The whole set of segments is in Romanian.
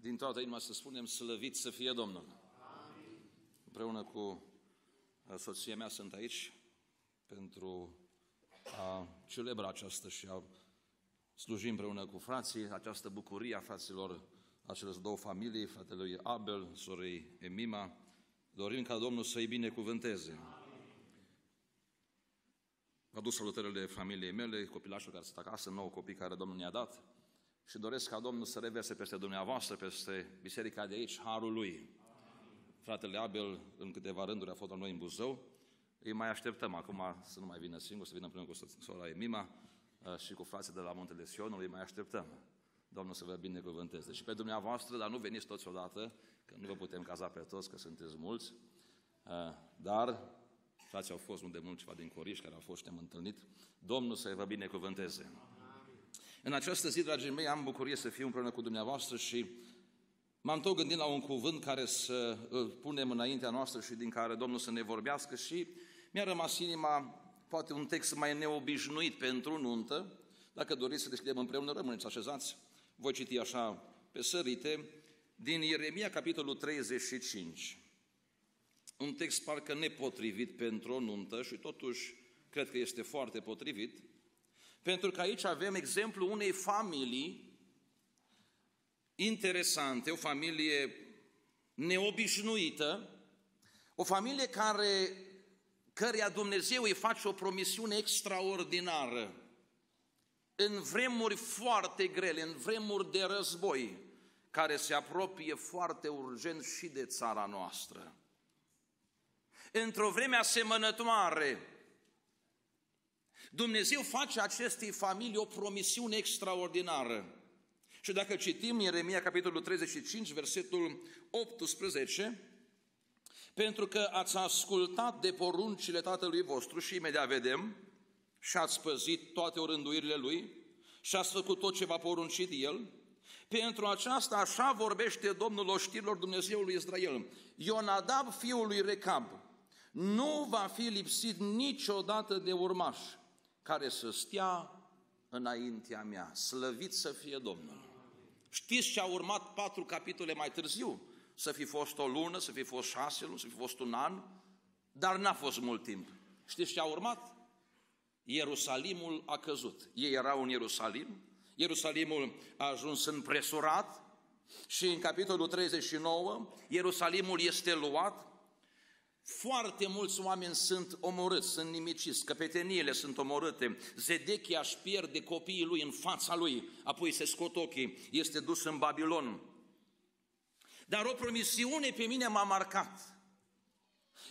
din toată inima să spunem slăvit să fie Domnul. Amin. Împreună cu uh, soția mea sunt aici pentru a celebra această și a sluji împreună cu frații această bucurie a fraților acelor două familii, fratelui Abel, sorei Emima. Dorim ca Domnul să-i binecuvânteze. Vă aduc salutările familiei mele, copilașul care sunt acasă, nou copii care Domnul ne-a dat și doresc ca Domnul să reverse peste dumneavoastră, peste biserica de aici, harul lui. Fratele Abel, în câteva rânduri, a fost la noi în Buzău. Îi mai așteptăm acum să nu mai vină singur, să vină împreună cu sora Emima uh, și cu frații de la Muntele Sionului, îi mai așteptăm. Domnul să vă binecuvânteze. Și pe dumneavoastră, dar nu veniți toți odată, că nu vă putem caza pe toți, că sunteți mulți, uh, dar frații au fost nu de mult ceva din Coriș, care au fost și ne-am întâlnit. Domnul să vă binecuvânteze. În această zi, dragii mei, am bucurie să fiu împreună cu dumneavoastră și m-am tot gândit la un cuvânt care să îl punem înaintea noastră și din care Domnul să ne vorbească și mi-a rămas inima poate un text mai neobișnuit pentru nuntă. Dacă doriți să deschidem împreună, rămâneți așezați. Voi citi așa pe sărite din Ieremia, capitolul 35. Un text parcă nepotrivit pentru o nuntă și totuși cred că este foarte potrivit. Pentru că aici avem exemplu unei familii interesante, o familie neobișnuită, o familie care, căreia Dumnezeu îi face o promisiune extraordinară în vremuri foarte grele, în vremuri de război, care se apropie foarte urgent și de țara noastră. Într-o vreme asemănătoare, Dumnezeu face acestei familii o promisiune extraordinară. Și dacă citim Ieremia, capitolul 35, versetul 18, pentru că ați ascultat de poruncile tatălui vostru și imediat vedem, și ați păzit toate orânduirile lui și ați făcut tot ce v-a poruncit el, pentru aceasta așa vorbește Domnul oștirilor Dumnezeului Israel. Ionadab, fiul lui Recab, nu va fi lipsit niciodată de urmași care să stea înaintea mea. Slăvit să fie Domnul! Știți ce a urmat patru capitole mai târziu? Să fi fost o lună, să fi fost șase luni, să fi fost un an, dar n-a fost mult timp. Știți ce a urmat? Ierusalimul a căzut. Ei erau în Ierusalim, Ierusalimul a ajuns împresurat și în capitolul 39 Ierusalimul este luat foarte mulți oameni sunt omorâți, sunt nimiciți, căpeteniile sunt omorâte, Zedechia își pierde copiii lui în fața lui, apoi se scot ochii, este dus în Babilon. Dar o promisiune pe mine m-a marcat,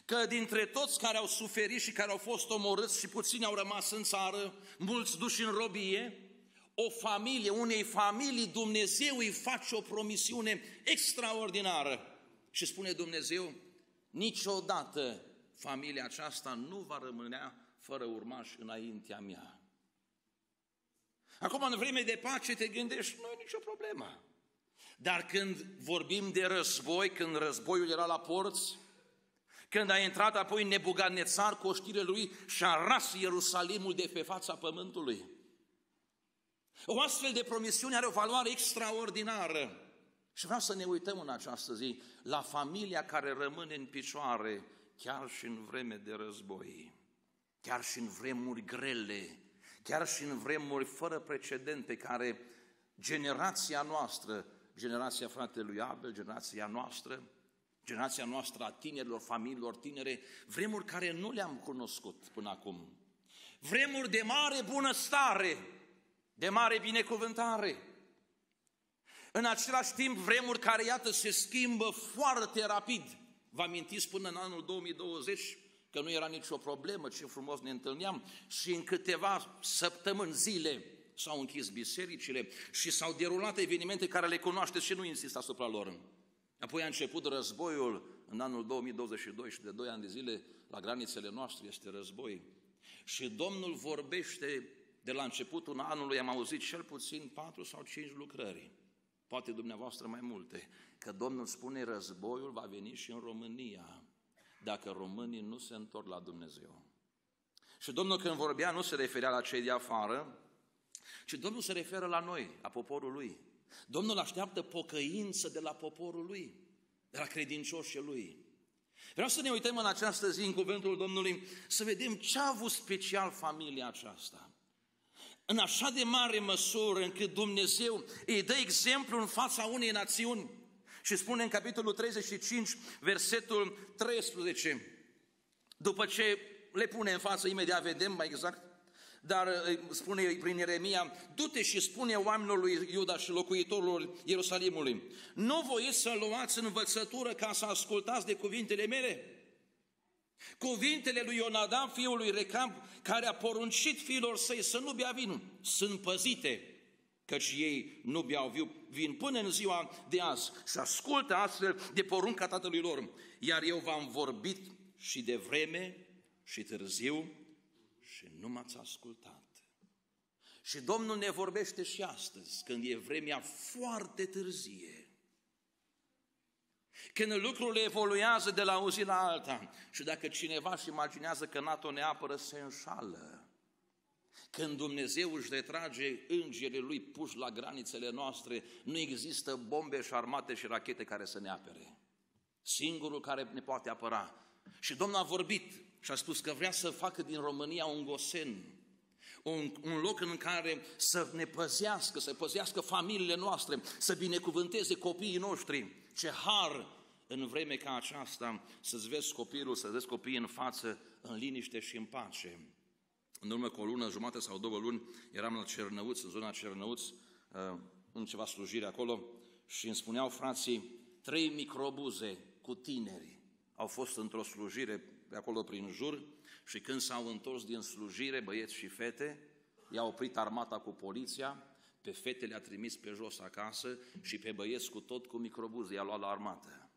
că dintre toți care au suferit și care au fost omorâți și puțini au rămas în țară, mulți duși în robie, o familie, unei familii, Dumnezeu îi face o promisiune extraordinară. Și spune Dumnezeu, Niciodată familia aceasta nu va rămânea fără urmași înaintea mea. Acum, în vreme de pace, te gândești, nu e nicio problemă. Dar când vorbim de război, când războiul era la porți, când a intrat apoi Nebugadnețar cu oștire lui și a ras Ierusalimul de pe fața pământului. O astfel de promisiune are o valoare extraordinară. Și vreau să ne uităm în această zi la familia care rămâne în picioare chiar și în vreme de război, chiar și în vremuri grele, chiar și în vremuri fără precedent pe care generația noastră, generația fratelui Abel, generația noastră, generația noastră a tinerilor, familiilor tinere, vremuri care nu le-am cunoscut până acum. Vremuri de mare bunăstare, de mare binecuvântare, în același timp, vremuri care, iată, se schimbă foarte rapid. Vă amintiți până în anul 2020 că nu era nicio problemă, ce frumos ne întâlneam și în câteva săptămâni, zile, s-au închis bisericile și s-au derulat evenimente care le cunoașteți și nu insist asupra lor. Apoi a început războiul în anul 2022 și de 2 ani de zile la granițele noastre este război. Și Domnul vorbește de la începutul anului, am auzit cel puțin 4 sau 5 lucrări poate dumneavoastră mai multe, că Domnul spune războiul va veni și în România, dacă românii nu se întorc la Dumnezeu. Și Domnul când vorbea nu se referea la cei de afară, ci Domnul se referă la noi, a poporul Lui. Domnul așteaptă pocăință de la poporul lui, de la credincioșii lui. Vreau să ne uităm în această zi în cuvântul Domnului să vedem ce a avut special familia aceasta. În așa de mare măsură încât Dumnezeu îi dă exemplu în fața unei națiuni și spune în capitolul 35, versetul 13, după ce le pune în față, imediat vedem mai exact, dar spune prin Ieremia, du-te și spune oamenilor lui Iuda și locuitorilor Ierusalimului, nu voiți să luați învățătură ca să ascultați de cuvintele mele? Cuvintele lui Ionadab, fiul lui Recab, care a poruncit fiilor săi să nu bea vin, sunt păzite, căci ei nu beau vin până în ziua de azi și ascultă astfel de porunca tatălui lor. Iar eu v-am vorbit și de vreme și târziu și nu m-ați ascultat. Și Domnul ne vorbește și astăzi, când e vremea foarte târzie. Când lucrurile evoluează de la o zi la alta și dacă cineva își imaginează că NATO ne apără, se înșală. Când Dumnezeu își retrage îngerii lui puși la granițele noastre, nu există bombe și armate și rachete care să ne apere. Singurul care ne poate apăra. Și Domnul a vorbit și a spus că vrea să facă din România un gosen, un, un loc în care să ne păzească, să păzească familiile noastre, să binecuvânteze copiii noștri. Ce har în vreme ca aceasta să-ți vezi copilul, să vezi copiii în față, în liniște și în pace. În urmă cu o lună, jumate sau două luni, eram la Cernăuț, în zona Cernăuț, uh, în ceva slujire acolo, și îmi spuneau frații, trei microbuze cu tineri au fost într-o slujire pe acolo prin jur și când s-au întors din slujire, băieți și fete, i-a oprit armata cu poliția, pe fete le-a trimis pe jos acasă și pe băieți cu tot cu microbuze i-a luat la armată.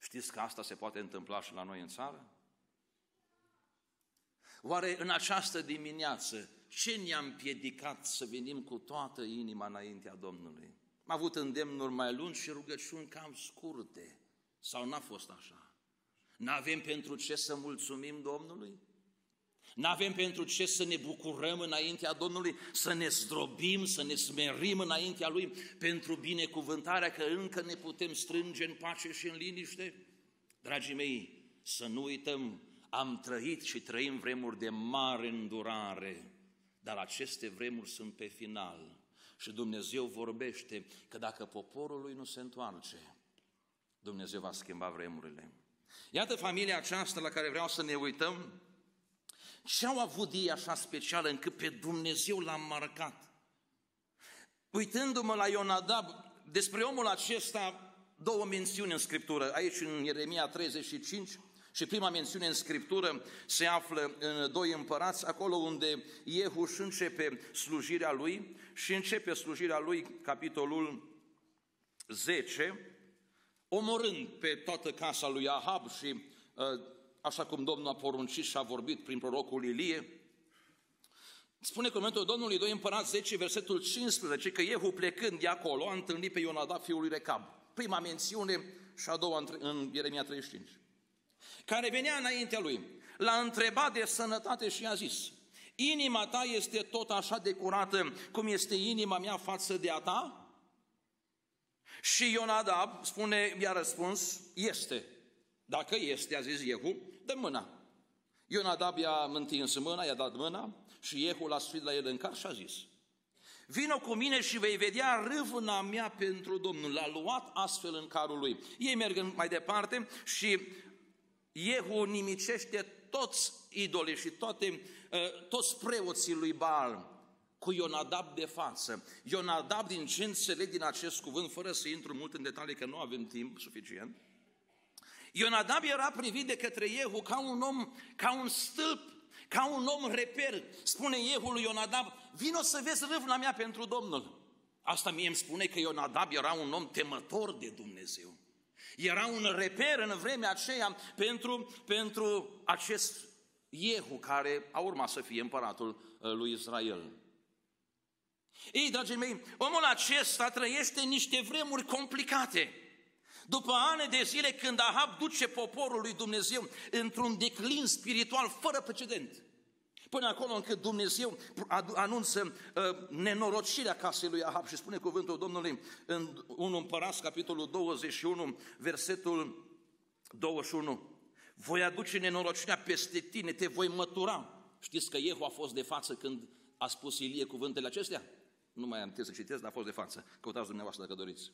Știți că asta se poate întâmpla și la noi în țară? Oare în această dimineață ce ne-a împiedicat să venim cu toată inima înaintea Domnului? Am avut îndemnuri mai lungi și rugăciuni cam scurte. Sau n-a fost așa? N-avem pentru ce să mulțumim Domnului? N-avem pentru ce să ne bucurăm înaintea Domnului, să ne zdrobim, să ne smerim înaintea Lui pentru binecuvântarea că încă ne putem strânge în pace și în liniște? Dragii mei, să nu uităm am trăit și trăim vremuri de mare îndurare, dar aceste vremuri sunt pe final. Și Dumnezeu vorbește că dacă poporul lui nu se întoarce, Dumnezeu va schimba vremurile. Iată familia aceasta la care vreau să ne uităm. Ce au avut ei așa special încât pe Dumnezeu l-a marcat? Uitându-mă la Ionadab, despre omul acesta două mențiuni în Scriptură. Aici în Ieremia 35 și prima mențiune în Scriptură se află în doi împărați, acolo unde Iehuș își începe slujirea lui și începe slujirea lui capitolul 10, omorând pe toată casa lui Ahab și ă, așa cum Domnul a poruncit și a vorbit prin prorocul Ilie, Spune cuvântul Domnului 2 Împărat 10, versetul 15, că Iehu plecând de acolo a întâlnit pe Ionadab, fiul lui Recab. Prima mențiune și a doua în Ieremia 35 care venea înaintea lui, l-a întrebat de sănătate și a zis, inima ta este tot așa de curată cum este inima mea față de a ta? Și Ionadab spune, i-a răspuns, este. Dacă este, a zis Iehu, dă mâna. Ionadab i-a întins mâna, i-a dat mâna și Iehu l-a sfit la el în car și a zis, Vino cu mine și vei vedea râvna mea pentru Domnul. L-a luat astfel în carul lui. Ei merg mai departe și Iehu nimicește toți idolii și toate, uh, toți preoții lui Baal cu Ionadab de față. Ionadab, din ce înțeleg din acest cuvânt, fără să intru mult în detalii, că nu avem timp suficient, Ionadab era privit de către Iehu ca un om, ca un stâlp, ca un om reper. Spune Iehu lui Ionadab, vino să vezi râvna mea pentru Domnul. Asta mie îmi spune că Ionadab era un om temător de Dumnezeu. Era un reper în vremea aceea pentru, pentru acest Iehu care a urmat să fie împăratul uh, lui Israel. Ei, dragii mei, omul acesta trăiește niște vremuri complicate. După ani de zile când Ahab duce poporul lui Dumnezeu într-un declin spiritual fără precedent. Până acolo încât Dumnezeu anunță uh, nenorocirea casei lui Ahab și spune cuvântul Domnului în 1 Împărați, capitolul 21, versetul 21. Voi aduce nenorocirea peste tine, te voi mătura. Știți că Iehu a fost de față când a spus Ilie cuvântele acestea? Nu mai am timp să citesc, dar a fost de față. Căutați dumneavoastră dacă doriți.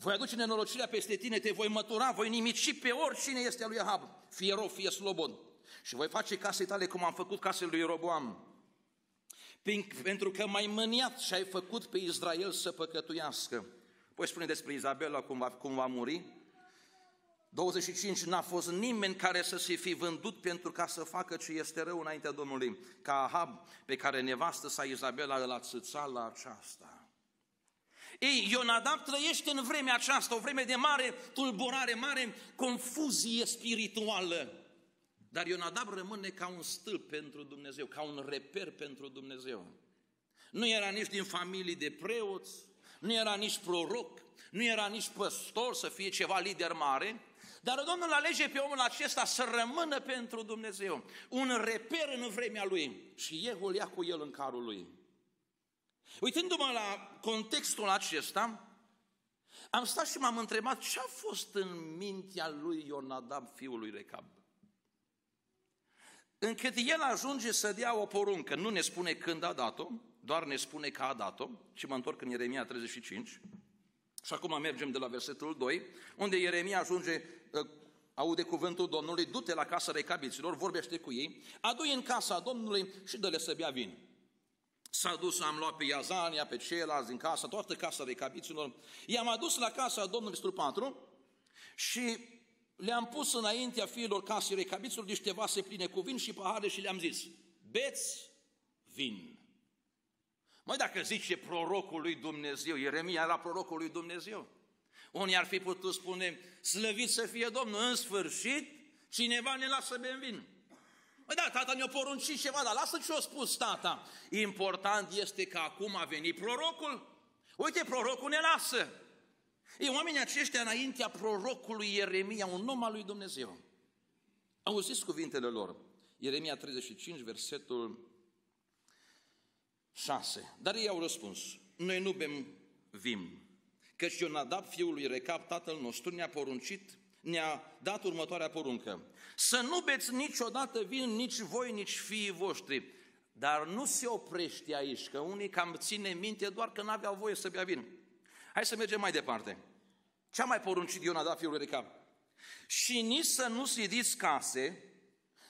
Voi aduce nenorocirea peste tine, te voi mătura, voi nimici pe oricine este a lui Ahab, fie rău, fie slobod. Și voi face casei tale cum am făcut casei lui Roboam. Pentru că mai mâniat și ai făcut pe Israel să păcătuiască. Păi spune despre Izabela cum va, cum va muri. 25. N-a fost nimeni care să se fi vândut pentru ca să facă ce este rău înaintea Domnului, ca Ahab, pe care nevastă sa Izabela îl ațăța la aceasta. Ei, Ionadab trăiește în vremea aceasta, o vreme de mare tulburare, mare confuzie spirituală. Dar Ionadab rămâne ca un stâlp pentru Dumnezeu, ca un reper pentru Dumnezeu. Nu era nici din familii de preoți, nu era nici proroc, nu era nici păstor să fie ceva lider mare, dar Domnul alege pe omul acesta să rămână pentru Dumnezeu, un reper în vremea lui și Iehul ia cu el în carul lui. Uitându-mă la contextul acesta, am stat și m-am întrebat ce a fost în mintea lui Ionadab, fiul lui Recab. Încât el ajunge să dea o poruncă, nu ne spune când a dat-o, doar ne spune că a dat-o, și mă întorc în Ieremia 35, și acum mergem de la versetul 2, unde Ieremia ajunge, ă, aude cuvântul Domnului, du-te la casa recabiților, vorbește cu ei, adu în casa Domnului și dă-le să bea vin. S-a dus, am luat pe Iazania, pe ceilalți din casa, toată casa recabiților, i-am adus la casa Domnului Stru 4 și le-am pus înaintea fiilor casei recabiților niște vase pline cu vin și pahare și le-am zis, beți vin. Măi, dacă zice prorocul lui Dumnezeu, Ieremia era prorocul lui Dumnezeu, unii ar fi putut spune, slăvit să fie Domnul, în sfârșit, cineva ne lasă bem vin. Păi da, tata ne-a poruncit ceva, dar lasă ce a spus tata. Important este că acum a venit prorocul. Uite, prorocul ne lasă. Ei, oamenii aceștia înaintea prorocului Ieremia, un om al lui Dumnezeu. Auziți cuvintele lor. Ieremia 35, versetul 6. Dar ei au răspuns, noi nu bem vim, căci Ionadab, fiul lui Recap, tatăl nostru, ne-a poruncit, ne-a dat următoarea poruncă. Să nu beți niciodată vin, nici voi, nici fiii voștri. Dar nu se oprește aici, că unii cam ține minte doar că n-aveau voie să bea vin. Hai să mergem mai departe. Ce a mai poruncit Ionadab, fiul lui Recap? Și nici să nu zidiți case,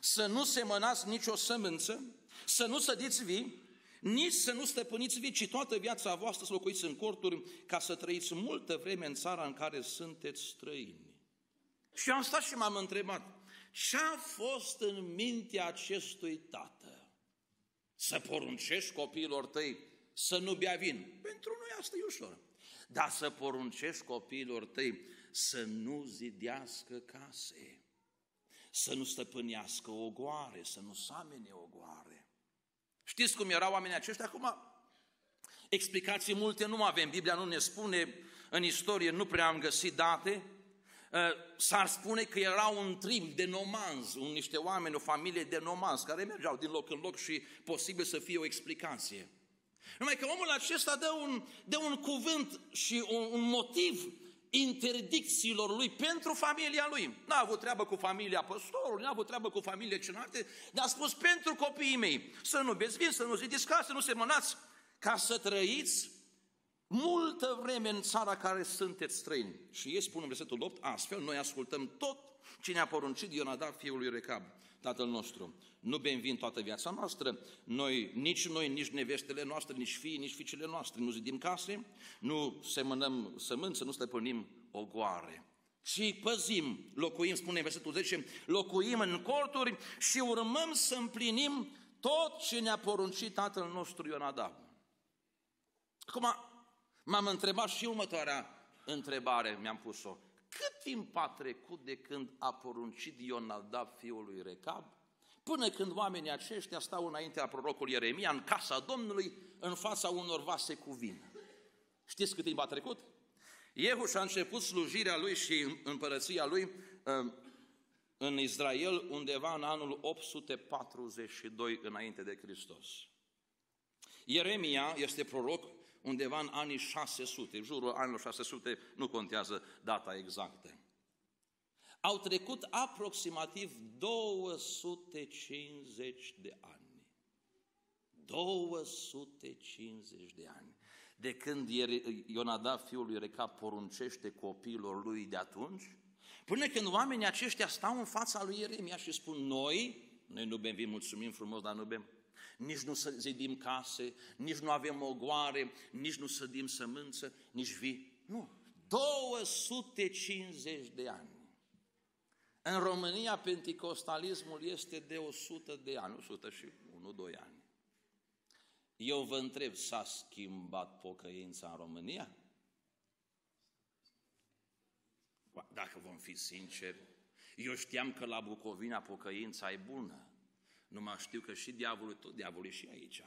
să nu semănați nicio sămânță, să nu sădiți vii, nici să nu stăpâniți vii, ci toată viața voastră să locuiți în corturi, ca să trăiți multă vreme în țara în care sunteți străini. Și am stat și m-am întrebat, ce a fost în mintea acestui tată? Să poruncești copiilor tăi să nu bea vin? Pentru noi asta e ușor. Dar să poruncești copiilor tăi să nu zidească case, să nu stăpânească ogoare, să nu samene ogoare. Știți cum erau oamenii aceștia? Acum, explicații multe nu avem, Biblia nu ne spune, în istorie nu prea am găsit date, ă, s-ar spune că era un trib de nomanzi, un, niște oameni, o familie de nomanzi, care mergeau din loc în loc și posibil să fie o explicație. Numai că omul acesta dă un, dă un cuvânt și un, un motiv interdicțiilor lui pentru familia lui. N-a avut treabă cu familia păstorului, n-a avut treabă cu familia celelalte, dar a spus pentru copiii mei să nu beți vin, să nu zidiți ca, să nu semănați, ca să trăiți multă vreme în țara care sunteți străini. Și ei spun în versetul 8, astfel noi ascultăm tot ce ne-a poruncit Ionadab, fiul lui Recab, tatăl nostru. Nu bem vin toată viața noastră, noi, nici noi, nici nevestele noastre, nici fii, nici fiicele noastre, nu zidim case, nu semănăm sămânță, nu stăpânim ogoare. Și păzim, locuim, spune versetul 10, locuim în corturi și urmăm să împlinim tot ce ne-a poruncit tatăl nostru Ionadab. Acum, m-am întrebat și următoarea întrebare, mi-am pus-o. Cât timp a trecut de când a poruncit Ionadab fiul lui Recab? Până când oamenii aceștia stau înaintea prorocului Ieremia în casa Domnului în fața unor vase cu vin. Știți cât timp a trecut? Iehu și-a început slujirea lui și împărăția lui uh, în Israel undeva în anul 842 înainte de Hristos. Ieremia este proroc undeva în anii 600, jurul anilor 600, nu contează data exactă. Au trecut aproximativ 250 de ani. 250 de ani. De când Ionada, fiul lui Reca, poruncește copiilor lui de atunci, până când oamenii aceștia stau în fața lui Ieremia și spun, noi, noi nu bem vin, mulțumim frumos, dar nu bem nici nu zidim case, nici nu avem ogoare, nici nu sădim sămânță, nici vii. Nu. 250 de ani. În România, penticostalismul este de 100 de ani, 100 și 1-2 ani. Eu vă întreb, s-a schimbat pocăința în România? Dacă vom fi sinceri, eu știam că la Bucovina pocăința e bună. Nu mai știu că și diavolul, tot diavolul e și aici.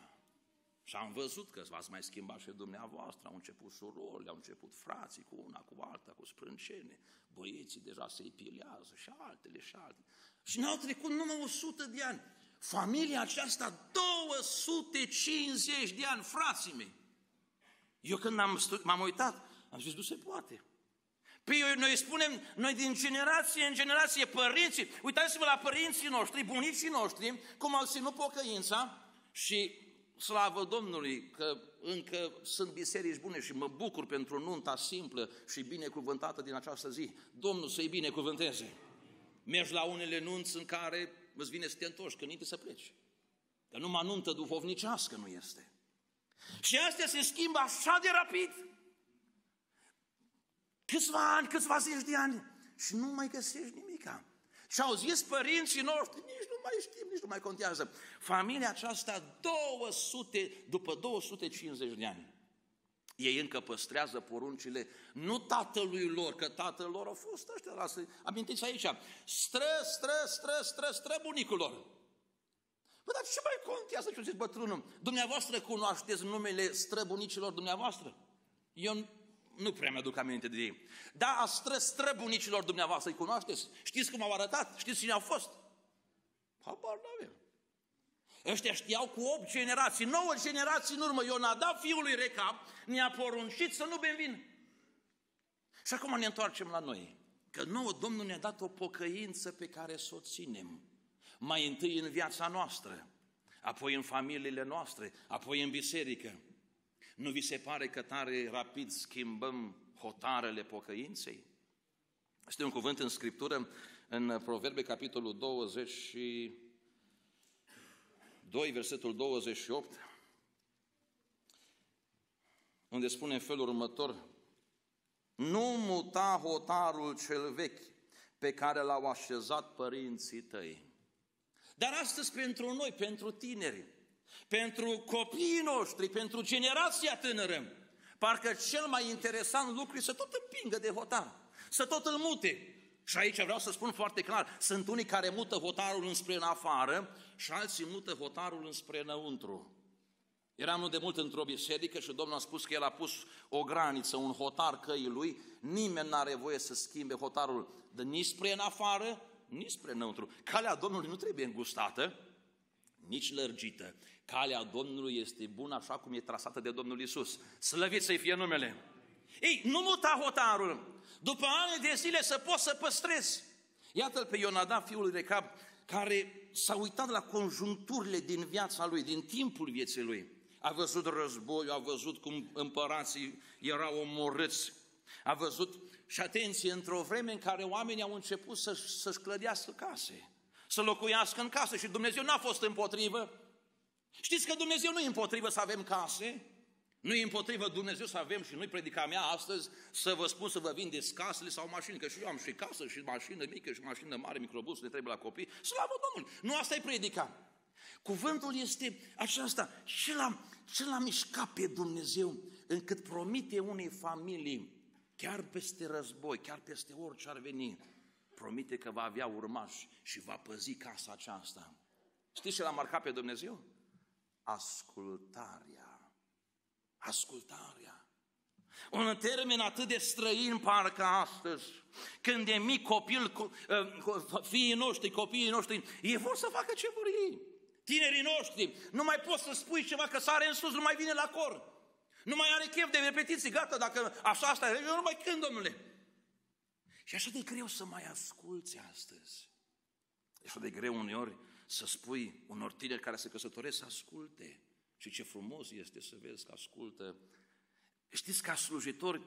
Și am văzut că v-ați mai schimbat și dumneavoastră, au început surorile, au început frații cu una, cu alta, cu sprâncene, băieții deja se epilează și altele și altele. Și n-au trecut numai 100 de ani. Familia aceasta, 250 de ani, frații mei. Eu când am m-am uitat, am zis, nu se poate. Păi noi spunem, noi din generație în generație, părinții, uitați-vă la părinții noștri, bunicii noștri, cum au ținut pocăința și slavă Domnului că încă sunt biserici bune și mă bucur pentru nunta simplă și binecuvântată din această zi. Domnul să-i binecuvânteze. Mergi la unele nunți în care îți vine să te întorci, că să pleci. Că numai nuntă duhovnicească nu este. Și astea se schimbă așa de rapid câțiva ani, câțiva zeci de ani și nu mai găsești nimica. Și au zis părinții noștri, nici nu mai știm, nici nu mai contează. Familia aceasta 200, după 250 de ani, ei încă păstrează poruncile, nu tatălui lor, că tatăl lor a fost ăștia, lasă, amintiți aici, stră, stră, stră, stră, stră bunicul lor. Bă, dar ce mai contează ce zis bătrânul? Dumneavoastră cunoașteți numele străbunicilor dumneavoastră? Eu nu prea mi-aduc aminte de ei. Da, a stră, străbunicilor dumneavoastră, îi cunoașteți? Știți cum au arătat? Știți cine au fost? Habar n-avem. Ăștia știau cu 8 generații, 9 generații în urmă. Ionada, fiul lui Recap, ne-a poruncit să nu bem vin. Și acum ne întoarcem la noi. Că nouă Domnul ne-a dat o pocăință pe care să o ținem. Mai întâi în viața noastră, apoi în familiile noastre, apoi în biserică. Nu vi se pare că tare rapid schimbăm hotarele pocăinței? Este un cuvânt în Scriptură, în Proverbe, capitolul 22, versetul 28, unde spune în felul următor, Nu muta hotarul cel vechi pe care l-au așezat părinții tăi. Dar astăzi pentru noi, pentru tineri, pentru copiii noștri, pentru generația tânără, parcă cel mai interesant lucru e să tot împingă de hotar, să tot îl mute. Și aici vreau să spun foarte clar, sunt unii care mută hotarul înspre în afară și alții mută hotarul înspre înăuntru. Eram nu de mult într-o biserică și Domnul a spus că El a pus o graniță, un hotar căii Lui, nimeni nu are voie să schimbe hotarul de nici spre în afară, nici spre înăuntru. Calea Domnului nu trebuie îngustată, nici lărgită. Calea Domnului este bună așa cum e trasată de Domnul Isus. Slăvit să-i fie numele. Ei, nu muta hotarul. După ani de zile să poți să păstrezi. Iată-l pe Ionada, fiul lui Recab, care s-a uitat la conjuncturile din viața lui, din timpul vieții lui. A văzut războiul, a văzut cum împărații erau omorâți, a văzut și atenție, într-o vreme în care oamenii au început să, să-și clădească case, să locuiască în casă și Dumnezeu n-a fost împotrivă, Știți că Dumnezeu nu e împotrivă să avem case, nu e împotrivă Dumnezeu să avem și nu-i predica mea astăzi să vă spun să vă vindeți casele sau mașini, că și eu am și casă și mașină mică și mașină mare, microbus, ne trebuie la copii. Slavă Domnului! Nu asta e predica. Cuvântul este aceasta. Ce l-a, ce l-a mișcat pe Dumnezeu încât promite unei familii, chiar peste război, chiar peste orice ar veni, promite că va avea urmași și va păzi casa aceasta. Știți ce l-a marcat pe Dumnezeu? ascultarea. Ascultarea. Un termen atât de străin parcă astăzi, când e mic copil, ă, fiii noștri, copiii noștri, ei vor să facă ce vor ei. Tinerii noștri, nu mai poți să spui ceva că sare în sus, nu mai vine la cor. Nu mai are chef de repetiții, gata, dacă așa asta e, eu nu mai când, domnule. Și așa de greu să mai asculți astăzi. E așa de greu uneori să spui unor tineri care se căsătoresc să asculte. Și ce frumos este să vezi că ascultă. Știți, ca slujitori,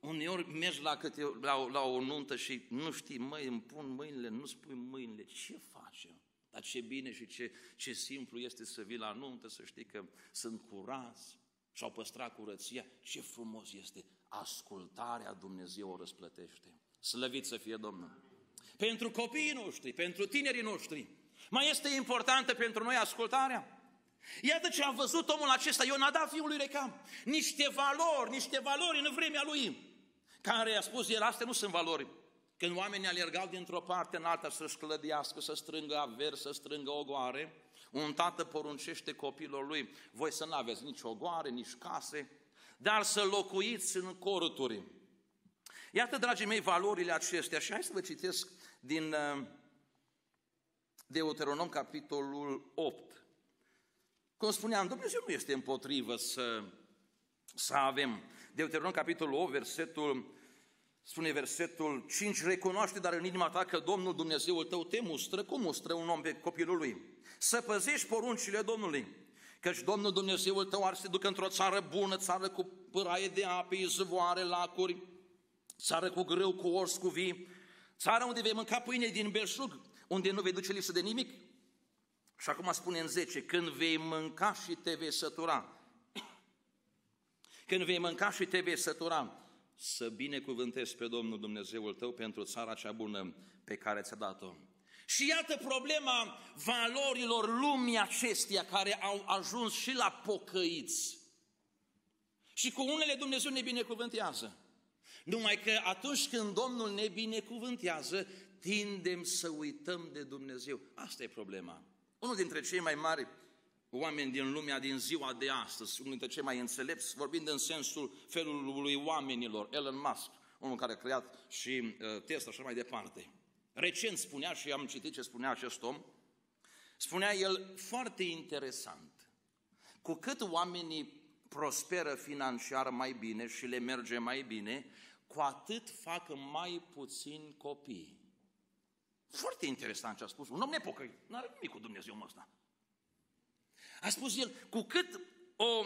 uneori mergi la, câte, la, la o nuntă și nu știi, măi, îmi pun mâinile, nu spui mâinile, ce facem? Dar ce bine și ce, ce simplu este să vii la nuntă, să știi că sunt curați și au păstrat curăția. Ce frumos este! Ascultarea Dumnezeu o răsplătește. Slăvit să fie Domnul! Pentru copiii noștri, pentru tinerii noștri, mai este importantă pentru noi ascultarea? Iată ce a văzut omul acesta, Ionada fiului Recam. Niște valori, niște valori în vremea lui, care a spus el, astea nu sunt valori. Când oamenii alergau dintr-o parte în alta să-și clădească, să strângă averi, să strângă ogoare, un tată poruncește copilor lui, voi să nu aveți nici ogoare, nici case, dar să locuiți în coruturi. Iată, dragii mei, valorile acestea și hai să vă citesc din uh, Deuteronom, capitolul 8. Cum spuneam, Dumnezeu nu este împotrivă să, să avem. Deuteronom, capitolul 8, versetul Spune versetul 5, recunoaște dar în inima ta că Domnul Dumnezeul tău te mustră, cum mustră un om pe copilul lui? Să păzești poruncile Domnului, căci Domnul Dumnezeul tău ar să ducă într-o țară bună, țară cu pâraie de ape, izvoare, lacuri, țară cu grâu, cu ors, cu vii, țară unde vei mânca pâine din belșug, unde nu vei duce lipsă de nimic. Și acum spune în 10, când vei mânca și te vei sătura, când vei mânca și te vei sătura, să binecuvântezi pe Domnul Dumnezeul tău pentru țara cea bună pe care ți-a dat-o. Și iată problema valorilor lumii acestea care au ajuns și la pocăiți. Și cu unele Dumnezeu ne binecuvântează. Numai că atunci când Domnul ne binecuvântează, tindem să uităm de Dumnezeu. Asta e problema. Unul dintre cei mai mari oameni din lumea din ziua de astăzi, unul dintre cei mai înțelepți, vorbind în sensul felului oamenilor, Elon Musk, unul care a creat și uh, Tesla și așa mai departe. Recent spunea și am citit ce spunea acest om, spunea el foarte interesant, cu cât oamenii prosperă financiar mai bine și le merge mai bine, cu atât fac mai puțin copii. Foarte interesant ce a spus. Un om nepocăit. Nu are nimic cu Dumnezeu ăsta. A spus el, cu cât o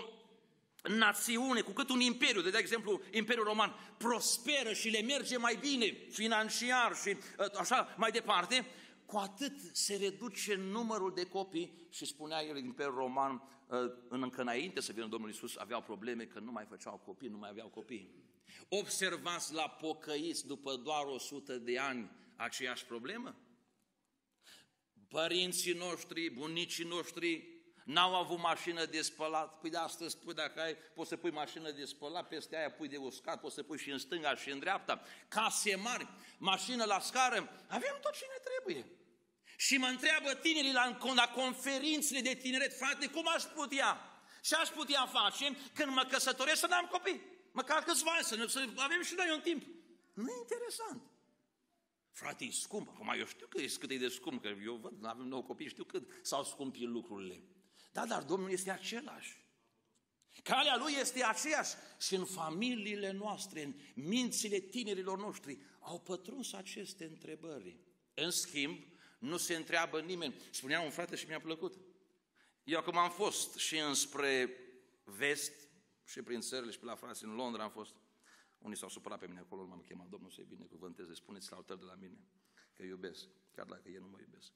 națiune, cu cât un imperiu, de, de exemplu Imperiul Roman, prosperă și le merge mai bine financiar și ă, așa mai departe, cu atât se reduce numărul de copii și spunea el Imperiul Roman, ă, încă înainte să vină Domnul Isus, aveau probleme că nu mai făceau copii, nu mai aveau copii. Observați la pocăiți după doar 100 de ani aceeași problemă? Părinții noștri, bunicii noștri, N-au avut mașină de spălat, păi de astăzi pui, dacă ai, poți să pui mașină de spălat, peste aia pui de uscat, poți să pui și în stânga și în dreapta, case mari, mașină la scară, avem tot ce ne trebuie. Și mă întreabă tinerii la, la conferințele de tineret, frate, cum aș putea? Și aș putea face când mă căsătoresc să n-am copii? Măcar câțiva ani, să, ne, să avem și noi un timp. Nu e interesant. Frate, e scump. Acum eu știu că e cât e de scump, că eu văd, nu avem nou copii, știu cât s-au scumpit lucrurile. Da, dar Domnul este același. Calea Lui este aceeași și în familiile noastre, în mințile tinerilor noștri, au pătruns aceste întrebări. În schimb, nu se întreabă nimeni. Spunea un frate și mi-a plăcut. Eu acum am fost și înspre vest și prin țările și pe la frații în Londra am fost. Unii s-au supărat pe mine acolo, m-am chemat Domnul să-i binecuvânteze, spuneți la altar de la mine că iubesc, chiar dacă ei nu mă iubesc.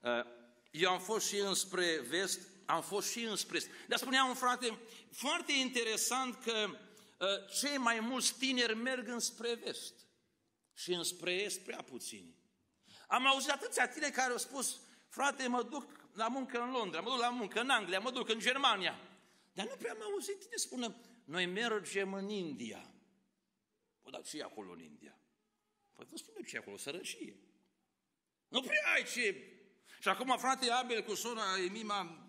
Uh, eu am fost și înspre vest, am fost și înspre est. Dar spunea un frate, foarte interesant că uh, cei mai mulți tineri merg înspre vest și înspre est prea puțini. Am auzit atâția tineri care au spus, frate, mă duc la muncă în Londra, mă duc la muncă în Anglia, mă duc în Germania. Dar nu prea am auzit tine spună, noi mergem în India. Păi, dar ce e acolo în India? Păi vă spun ce e acolo, sărăcie. Nu prea ai ce și acum, frate Abel cu sora Emima,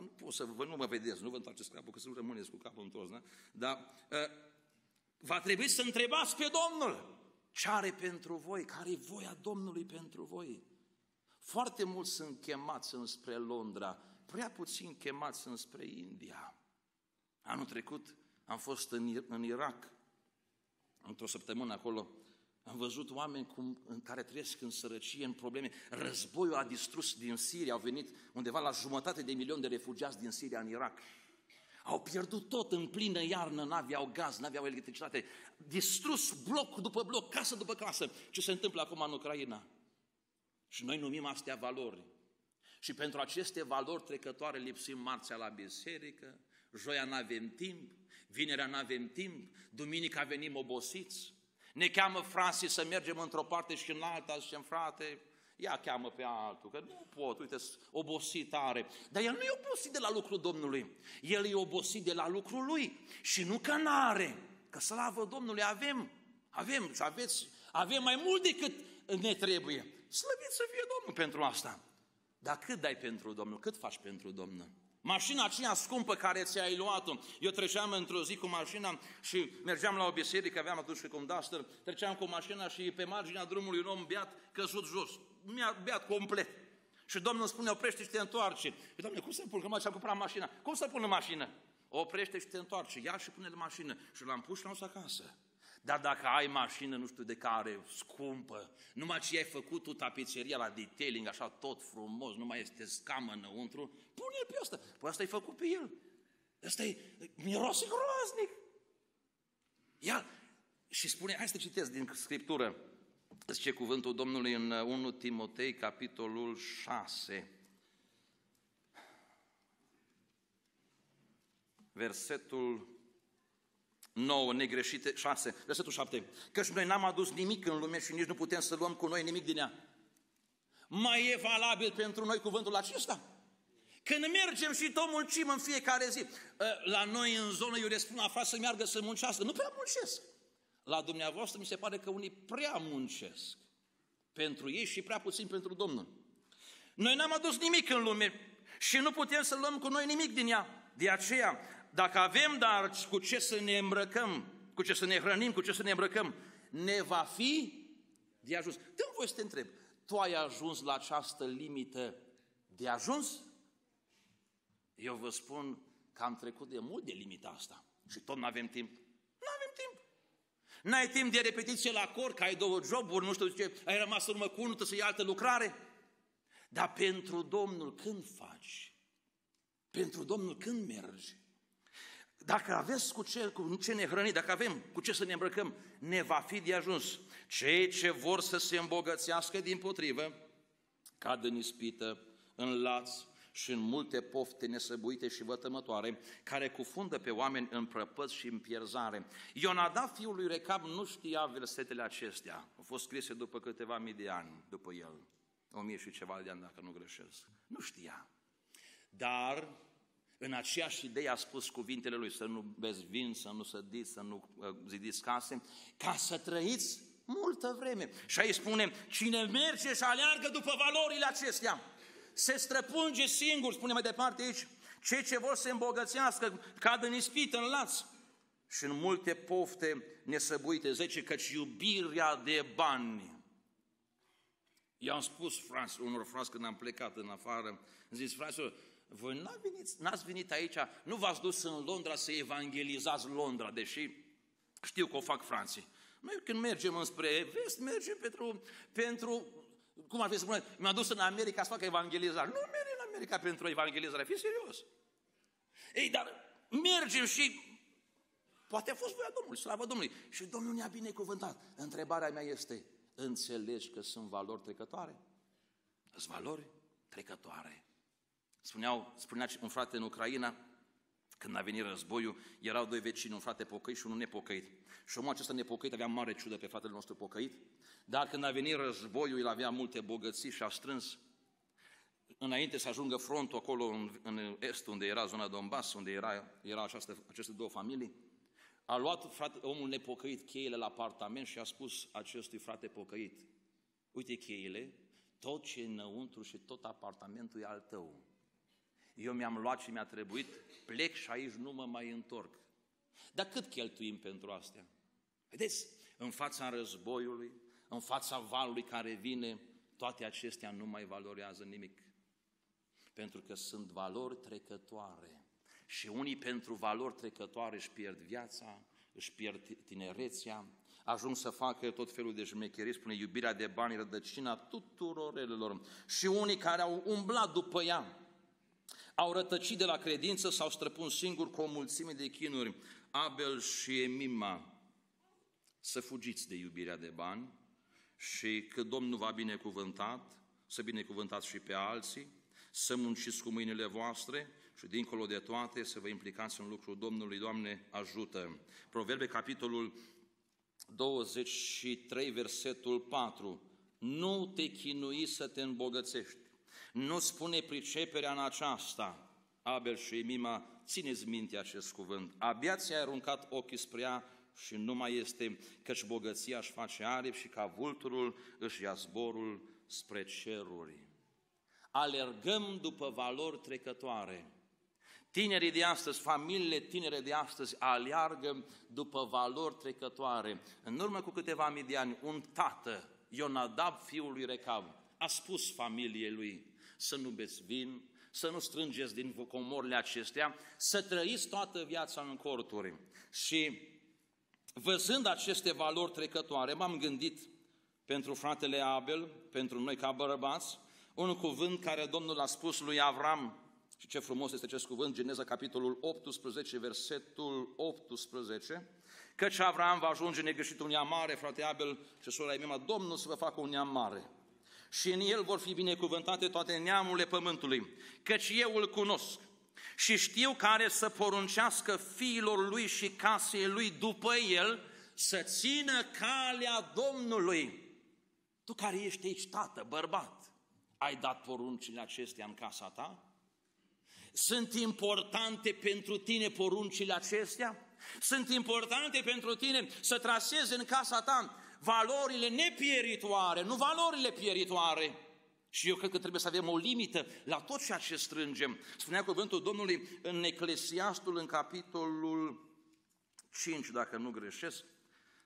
nu pot să vă, nu mă vedeți, nu vă întoarceți capul, că să nu rămâneți cu capul întors, da? Dar uh, Va trebui să întrebați pe Domnul ce are pentru voi, care e voia Domnului pentru voi. Foarte mulți sunt chemați înspre Londra, prea puțin chemați înspre India. Anul trecut am fost în, în Irak, într-o săptămână acolo, am văzut oameni cum, în care trăiesc în sărăcie, în probleme. Războiul a distrus din Siria, au venit undeva la jumătate de milion de refugiați din Siria în Irak. Au pierdut tot în plină iarnă, n-aveau gaz, n-aveau electricitate. Distrus bloc după bloc, casă după casă. Ce se întâmplă acum în Ucraina? Și noi numim astea valori. Și pentru aceste valori trecătoare lipsim marțea la biserică, joia n-avem timp, vinerea n-avem timp, duminica venim obosiți, ne cheamă frații să mergem într-o parte și în alta, zicem, frate, ia cheamă pe altul, că nu pot, uite, obosit tare. Dar el nu e obosit de la lucrul Domnului, el e obosit de la lucrul lui și nu că n-are, că slavă Domnului avem, avem și aveți, avem mai mult decât ne trebuie. Slăvit să fie Domnul pentru asta. Dar cât dai pentru Domnul? Cât faci pentru Domnul? Mașina aceea scumpă care ți-ai luat-o. Eu treceam într-o zi cu mașina și mergeam la o biserică, aveam atunci cum Duster, treceam cu mașina și pe marginea drumului un om beat căzut jos. Mi-a beat complet. Și Domnul spune, oprește și te întoarce. Și Doamne, cum să pun? Că m-am cumpărat mașina. Cum să pun în mașină? Oprește și te întoarce. Ia și pune în mașină. Și l-am pus și l-am acasă. Dar dacă ai mașină, nu știu de care, scumpă, numai ce ai făcut tu tapiseria la detailing, așa tot frumos, nu mai este scamă înăuntru, pune-l pe asta. Păi asta ai făcut pe el. Asta e miroase groaznic. Ia, și spune, hai să citesc din Scriptură, zice cuvântul Domnului în 1 Timotei, capitolul 6, versetul 9, negreșite, 6, versetul 7. Căci noi n-am adus nimic în lume și nici nu putem să luăm cu noi nimic din ea. Mai e valabil pentru noi cuvântul acesta? Când mergem și tot muncim în fiecare zi, ă, la noi în zonă eu le spun afară să meargă să muncească. Nu prea muncesc. La dumneavoastră mi se pare că unii prea muncesc pentru ei și prea puțin pentru Domnul. Noi n-am adus nimic în lume și nu putem să luăm cu noi nimic din ea. De aceea, dacă avem dar cu ce să ne îmbrăcăm, cu ce să ne hrănim, cu ce să ne îmbrăcăm, ne va fi de ajuns. Dă-mi voi să te întreb, tu ai ajuns la această limită de ajuns? Eu vă spun că am trecut de mult de limita asta și tot nu avem timp. Nu avem timp. N-ai timp de repetiție la cor, că ai două joburi, nu știu ce, ai rămas în urmă cu unul, să iei altă lucrare. Dar pentru Domnul când faci? Pentru Domnul când mergi? Dacă aveți cu ce, cu ce ne hrăni, dacă avem cu ce să ne îmbrăcăm, ne va fi de ajuns. Cei ce vor să se îmbogățească din potrivă, cad în ispită, în laț și în multe pofte nesăbuite și vătămătoare, care cufundă pe oameni în prăpăți și în pierzare. Ionada, fiul lui Recab, nu știa versetele acestea. Au fost scrise după câteva mii de ani după el. O mie și ceva de ani, dacă nu greșesc. Nu știa. Dar în aceeași idee a spus cuvintele lui, să nu beți vin, să nu sădiți, să nu uh, zidiți case, ca să trăiți multă vreme. Și aici spune, cine merge și aleargă după valorile acestea, se străpunge singur, spune mai departe aici, cei ce vor să îmbogățească cad în ispit, în laț și în multe pofte nesăbuite, zice căci iubirea de bani. I-am spus frați, unor frați când am plecat în afară, am zis, fraților, voi n-ați venit, n-ați venit aici, nu v-ați dus în Londra să evangelizați Londra, deși știu că o fac franții. Noi când mergem înspre vest, mergem pentru, pentru cum ar fi să spune, mi-am dus în America să fac evangelizare. Nu merg în America pentru evangelizare, fi serios. Ei, dar mergem și poate a fost voia Domnului, slavă Domnului. Și Domnul ne-a binecuvântat. Întrebarea mea este, înțelegi că sunt valori trecătoare? Sunt valori trecătoare. Spuneau, spunea un frate în Ucraina, când a venit războiul, erau doi vecini, un frate pocăit și unul nepocăit. Și omul acesta nepocăit avea mare ciudă pe fratele nostru pocăit, dar când a venit războiul, el avea multe bogății și a strâns înainte să ajungă frontul acolo în, în est, unde era zona Donbass, unde era, era această, aceste două familii, a luat frate, omul nepocăit cheile la apartament și a spus acestui frate pocăit, uite cheile, tot ce e înăuntru și tot apartamentul e al tău eu mi-am luat și mi-a trebuit, plec și aici nu mă mai întorc. Dar cât cheltuim pentru astea? Vedeți, în fața războiului, în fața valului care vine, toate acestea nu mai valorează nimic. Pentru că sunt valori trecătoare. Și unii pentru valori trecătoare își pierd viața, își pierd tinerețea, ajung să facă tot felul de jmecherii, spune iubirea de bani, rădăcina tuturor relelor. Și unii care au umblat după ea, au rătăcit de la credință, s-au străpun singur cu o mulțime de chinuri. Abel și Emima, să fugiți de iubirea de bani și că Domnul va binecuvântat, să binecuvântați și pe alții, să munciți cu mâinile voastre și dincolo de toate să vă implicați în lucrul Domnului. Doamne, ajută! Proverbe, capitolul 23, versetul 4. Nu te chinui să te îmbogățești. Nu spune priceperea în aceasta. Abel și Emima, țineți minte acest cuvânt. Abia ți-ai aruncat ochii spre ea și nu mai este, căci bogăția își face aripi și ca vulturul își ia zborul spre ceruri. Alergăm după valori trecătoare. Tinerii de astăzi, familiile tinere de astăzi aleargă după valori trecătoare. În urmă cu câteva mii de ani, un tată, Ionadab, fiul lui Recab, a spus familiei lui să nu beți vin, să nu strângeți din comorile acestea, să trăiți toată viața în corturi. Și văzând aceste valori trecătoare, m-am gândit pentru fratele Abel, pentru noi ca bărbați, un cuvânt care Domnul a spus lui Avram, și ce frumos este acest cuvânt, Geneza capitolul 18, versetul 18, căci Avram va ajunge negreșit un neam mare, frate Abel și sora Emima, Domnul să vă facă un neam mare. Și în el vor fi binecuvântate toate neamurile pământului, căci eu îl cunosc și știu care să poruncească fiilor lui și casei lui după el să țină calea Domnului. Tu care ești aici, tată, bărbat, ai dat poruncile acestea în casa ta? Sunt importante pentru tine poruncile acestea? Sunt importante pentru tine să trasezi în casa ta valorile nepieritoare, nu valorile pieritoare. Și eu cred că trebuie să avem o limită la tot ceea ce strângem. Spunea cuvântul Domnului în Eclesiastul, în capitolul 5, dacă nu greșesc,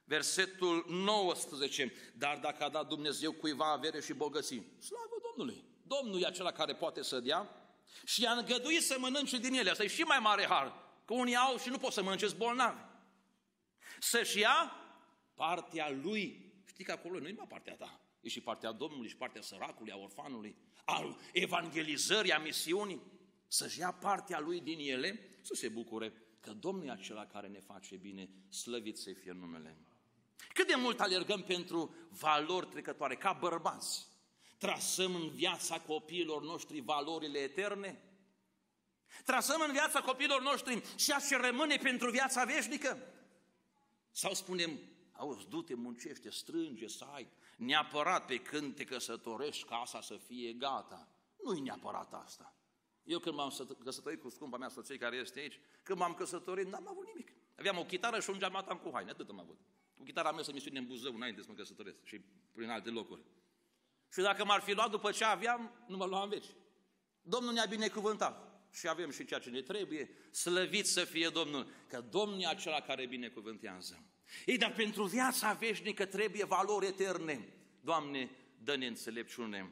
versetul 19. Dar dacă a dat Dumnezeu cuiva avere și bogății, slavă Domnului! Domnul e acela care poate să dea și i-a îngăduit să mănânce din ele. Asta e și mai mare har, că unii au și nu pot să mănânce bolnavi. Să-și ia partea lui. Știi că acolo nu e numai partea ta, e și partea Domnului, și partea săracului, a orfanului, al evangelizării, a misiunii. Să-și ia partea lui din ele, să se bucure că Domnul e acela care ne face bine, slăvit să fie numele. Cât de mult alergăm pentru valori trecătoare, ca bărbați, trasăm în viața copiilor noștri valorile eterne? Trasăm în viața copiilor noștri ceea ce rămâne pentru viața veșnică? Sau spunem, auzi, du-te, muncește, strânge, să ai, neapărat pe când te căsătorești, casa să fie gata. Nu-i neapărat asta. Eu când m-am căsătorit cu scumpa mea soție care este aici, când m-am căsătorit, n-am avut nimic. Aveam o chitară și un geamatam cu haine, atât am avut. Cu chitara mea să misiune în Buzău înainte să mă căsătoresc și prin alte locuri. Și dacă m-ar fi luat după ce aveam, nu mă luam veci. Domnul ne-a binecuvântat și avem și ceea ce ne trebuie, slăvit să fie Domnul, că Domnul e acela care binecuvântează. Ei, dar pentru viața veșnică trebuie valori eterne. Doamne, dă-ne înțelepciune.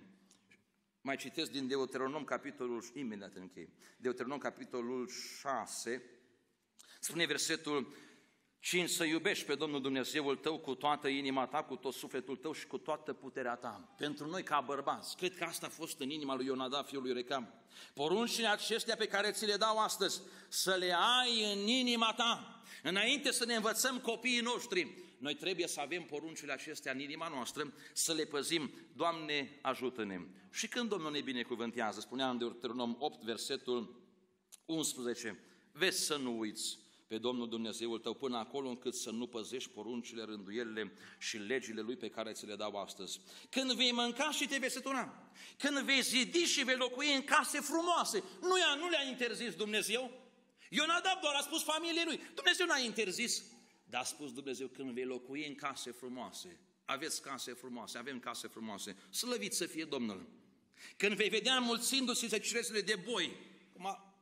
Mai citesc din Deuteronom, capitolul, imediat închei, Deuteronom, capitolul 6, spune versetul 5, să iubești pe Domnul Dumnezeul tău cu toată inima ta, cu tot sufletul tău și cu toată puterea ta. Pentru noi ca bărbați, cred că asta a fost în inima lui Ionada, fiul lui Recam. Poruncile acestea pe care ți le dau astăzi, să le ai în inima ta. Înainte să ne învățăm copiii noștri, noi trebuie să avem poruncile acestea în inima noastră, să le păzim. Doamne, ajută-ne! Și când Domnul ne binecuvântează, spunea în Deuteronom 8, versetul 11, vezi să nu uiți pe Domnul Dumnezeul tău până acolo încât să nu păzești poruncile, rânduielile și legile Lui pe care ți le dau astăzi. Când vei mânca și te vei sătura, când vei zidi și vei locui în case frumoase, nu, i-a, nu le-a interzis Dumnezeu? Ionadab doar a spus familiei lui, Dumnezeu n-a interzis, dar a spus Dumnezeu când vei locui în case frumoase, aveți case frumoase, avem case frumoase, slăvit să fie Domnul. Când vei vedea mulțindu-se zeciresele de boi, cum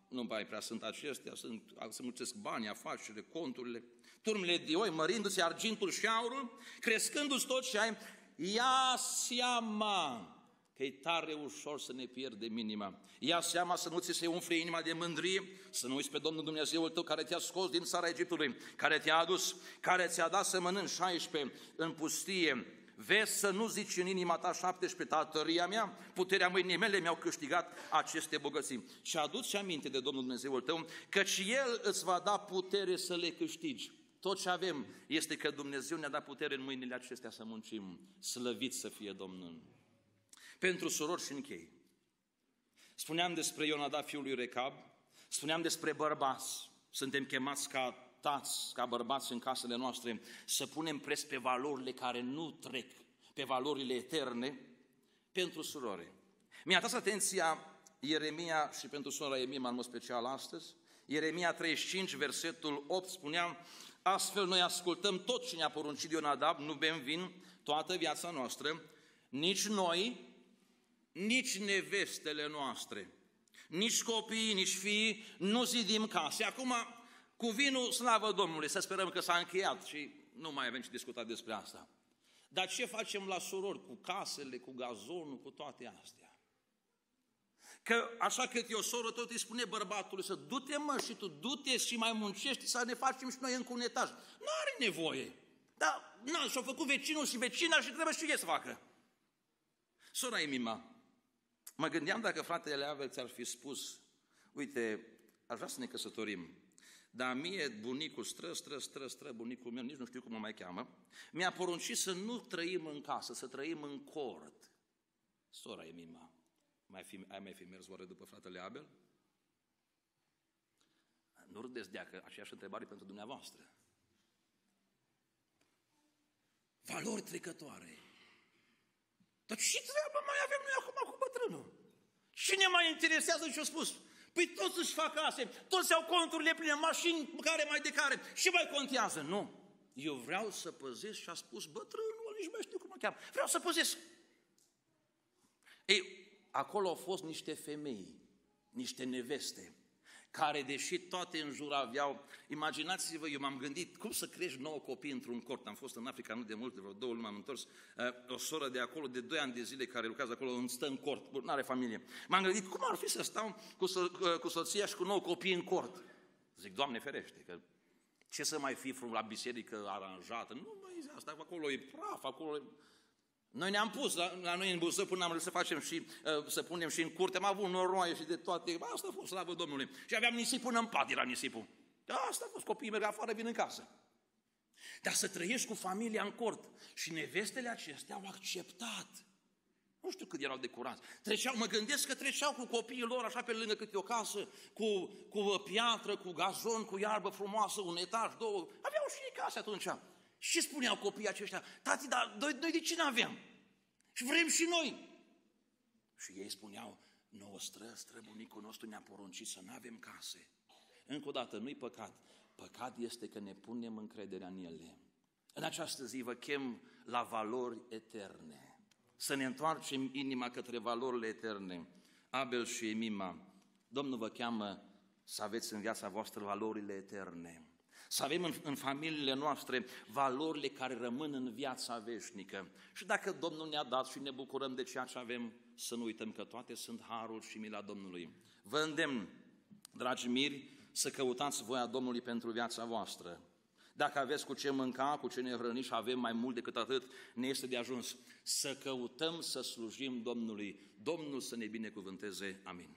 nu mai prea sunt acestea, sunt, se mulțesc banii, afacerile, conturile, turmele de oi, mărindu-se argintul și aurul, crescându-ți tot ce ai, ia seama că e tare ușor să ne pierdem inima. Ia seama să nu ți se umfle inima de mândrie, să nu uiți pe Domnul Dumnezeul tău care te-a scos din țara Egiptului, care te-a adus, care ți-a dat să mănânci 16 în pustie, Vezi să nu zici în inima ta 17, tatăria mea, puterea mâinii mele mi-au câștigat aceste bogății. Și aduți aminte de Domnul Dumnezeul tău, căci El îți va da putere să le câștigi. Tot ce avem este că Dumnezeu ne-a dat putere în mâinile acestea să muncim. Slăvit să fie Domnul. Pentru surori și închei. Spuneam despre Ionada fiul lui Recab, spuneam despre bărbați. Suntem chemați ca tați, ca bărbați în casele noastre, să punem pres pe valorile care nu trec, pe valorile eterne, pentru surori. Mi-a atras atenția Ieremia și pentru sora Emima în mod special astăzi. Ieremia 35, versetul 8, spuneam, astfel noi ascultăm tot ce ne-a poruncit Ionadab, nu bem vin toată viața noastră, nici noi, nici nevestele noastre, nici copiii, nici fiii, nu zidim case. Acum, cu vinul, slavă Domnului, să sperăm că s-a încheiat și nu mai avem ce discuta despre asta. Dar ce facem la surori cu casele, cu gazonul, cu toate astea? Că așa că e o soră, tot îi spune bărbatului să du-te mă și tu, du-te și mai muncești să ne facem și noi încă un etaj. Nu are nevoie. Dar, nu, și-au făcut vecinul și vecina și trebuie și ei să facă. Sora Emima, mă gândeam dacă fratele Avel ți-ar fi spus, uite, aș vrea să ne căsătorim, dar mie bunicul stră, stră, stră, stră, bunicul meu, nici nu știu cum mă mai cheamă, mi-a poruncit să nu trăim în casă, să trăim în cort. Sora Emima, mai fi, ai mai fi mers oare după fratele Abel? Nu râdeți de că aceeași întrebare pentru dumneavoastră. Valori trecătoare. Dar ce treabă mai avem noi acum cu bătrânul? Cine mai interesează ce-a spus? Păi toți își fac case, toți au conturile pline, mașini care mai de care, și mai contează. Nu. Eu vreau să păzesc și a spus bătrânul, nici mai știu cum mă cheamă. Vreau să păzesc. Ei, acolo au fost niște femei, niște neveste, care, deși toate în jur aveau, imaginați-vă, eu m-am gândit, cum să crești nouă copii într-un cort? Am fost în Africa nu de mult, de vreo două luni m-am întors, uh, o soră de acolo, de doi ani de zile, care lucrează acolo, îmi stă în cort, nu are familie. M-am gândit, cum ar fi să stau cu, so- uh, cu soția și cu nouă copii în cort? Zic, Doamne ferește, că ce să mai fi la biserică aranjată? Nu mai asta, acolo e praf, acolo e... Noi ne-am pus la, la noi în Buzău până am să facem și, uh, să punem și în curte, am avut noroaie și de toate, asta a fost, slavă Domnului. Și aveam nisip până în pat, era nisipul. Da, asta a fost, copiii merg afară, vin în casă. Dar să trăiești cu familia în cort. Și nevestele acestea au acceptat. Nu știu cât erau de curați. Treceau, mă gândesc că treceau cu copiii lor așa pe lângă câte o casă, cu, cu piatră, cu gazon, cu iarbă frumoasă, un etaj, două. Aveau și ei case atunci. Și ce spuneau copiii aceștia? Tati, dar noi, noi de ce n-aveam? Și vrem și noi. Și ei spuneau, nouă stră, străbunicul nostru ne-a poruncit să nu avem case. Încă o dată, nu-i păcat. Păcat este că ne punem încrederea în ele. În această zi vă chem la valori eterne. Să ne întoarcem inima către valorile eterne. Abel și Emima, Domnul vă cheamă să aveți în viața voastră valorile eterne. Să avem în, în familiile noastre valorile care rămân în viața veșnică. Și dacă Domnul ne-a dat și ne bucurăm de ceea ce avem, să nu uităm că toate sunt harul și mila Domnului. Vă îndemn, dragi miri, să căutați voia Domnului pentru viața voastră. Dacă aveți cu ce mânca, cu ce ne hrăni și avem mai mult decât atât, ne este de ajuns să căutăm să slujim Domnului. Domnul să ne binecuvânteze. Amin.